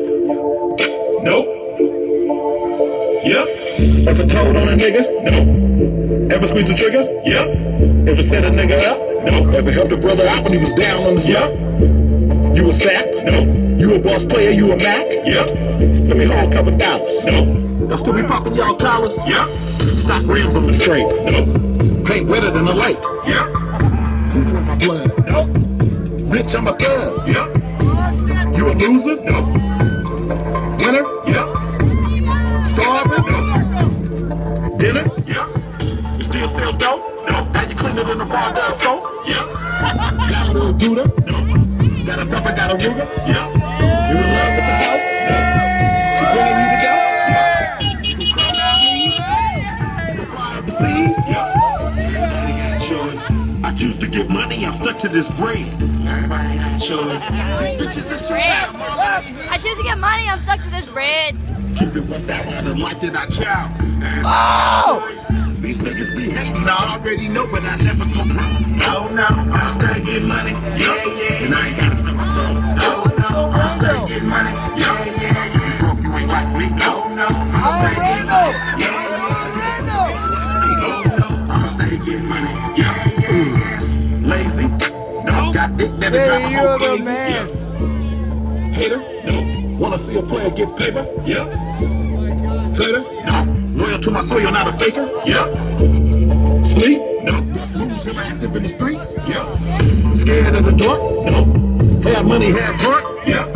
Nope. Yep. Ever told on a nigga? No. Ever squeezed the trigger? Yep. Ever set a nigga up? No. Ever helped a brother out when he was down on his luck? You a sap? No. You a boss player? You a Mac? Yep. Let me hold a couple dollars. No. Y'all still be popping y'all collars? Yep. Stock rims on the straight? No. Paint wetter than a lake? Yep. Voodoo in my blood? No. Bitch, I'm a thug? Yep. You a loser? No. Bar done soap? Yep. Got a little Buddha? No. Got a thumper, got a? Yep. You love? No. She bringing you to go? Yeah. Down? Yeah. Choice. I choose to get money, I'm stuck to this bread. Everybody got a choice. These bitches Bread. I choose to get money. I'm stuck to this bread. Keep it one that one and like it, I chow. Oh! These niggas be hating, I already know, but I never broke. No, no, I'm stay getting money. Yeah, yeah. And I ain't gotta sell my soul. No, no, I'm stay getting money. Yeah, yeah. If you broke, you ain't like me. No, no, I'm stay getting money. Yeah, yeah. No, no, I'm stay getting money. Yeah, yeah. Lazy. No, got dick that drive a whole crazy. Yeah. Hater? No. Wanna see a player get paper? Yeah. Traitor? No. Loyal to my soil, not a faker? Yeah. Sleep? No. Who's never active in the streets? Yeah. Scared of the dark? No. Have money, have heart? Yeah.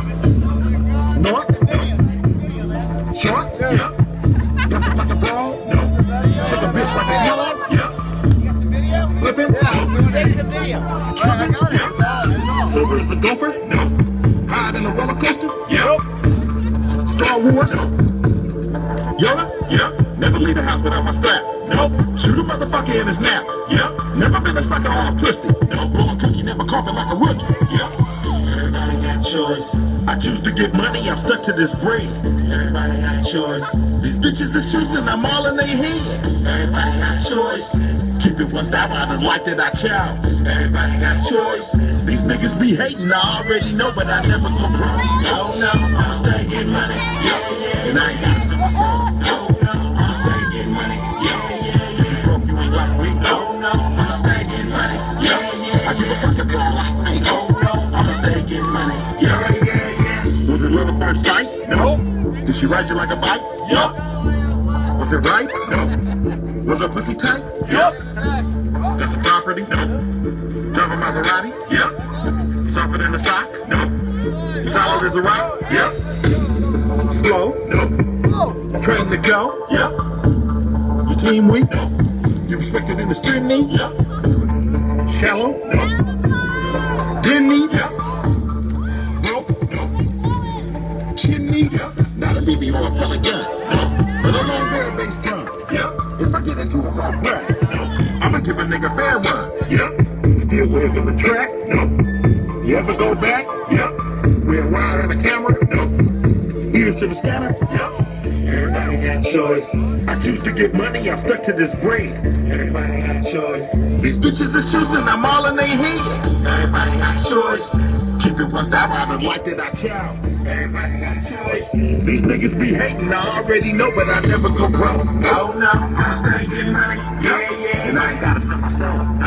Star Wars? Yoda? Yeah. Never leave the house without my strap. No. Shoot a motherfucker in his nap. Yeah. Never been a sucker or a pussy. No. Blow a cookie, never coughing like a rookie. Yeah. Everybody got choice. I choose to get money, I'm stuck to this bread. Everybody got choice. These bitches is choosing, I'm all in their head. Everybody got choice. Thousand, I like that I choose. Everybody got. These niggas be hating, I already know, but I never broke. No, oh, no, I'm money. Yeah, yeah. And I ain't gotta sell my soul. No, no, I'm stay money. Yeah, yeah. If you broke, you ain't like me. No, no, I'm stay money. Yeah, yeah. I give a fuck if you like me. No, no, I'm stay money. Yeah, yeah, yeah. Was it love at first sight? No. Did she ride you like a bike? Yup. Was it right? No. Was her pussy tight? Yup. Got some property? No. Drive a Maserati? Yep. Softer than a sock? No. Solid as a rock? Yep. Slow? No. Train to go? Yep. Your team weak? No. You respected in the street? Yep. Shallow? No. Nigga fair one? Yep. Still live in the track? No. You ever go back? Yep. We're wire and the camera? No. Ears to the scanner? Yep. Got choice. I choose to get money, I'm stuck to this bread. Everybody got choice. These bitches is choosing, I'm all in their head. Everybody got choice. Keep it one thousand, I like that I chow. Everybody got choice. These niggas be hating, I already know, but I never go broke. No, no, I'm staying getting money. Yeah, yeah. And I ain't gotta sell myself.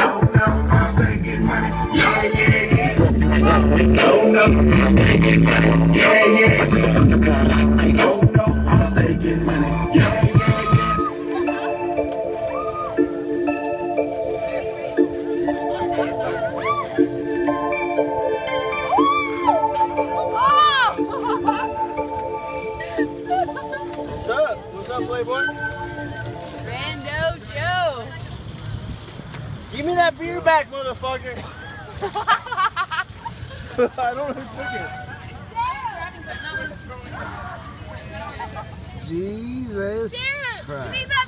What's up, Playboy? Rando Joe. Give me that beer back, motherfucker. I don't know who took it. Jesus Damn it! Christ. Give me that